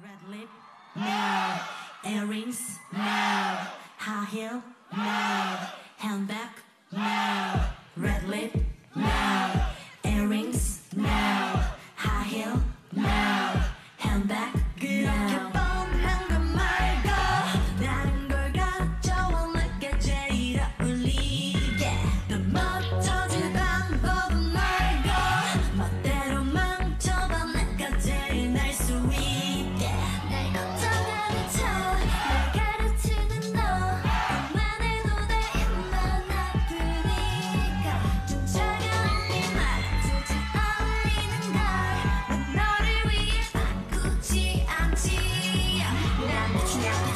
Red lip, no. Earrings, no. High heel, no. Handbag, no. Red lip.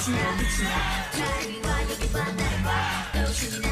친한 미친 날 나를 비워 너 비워 날 봐. 너 신이 나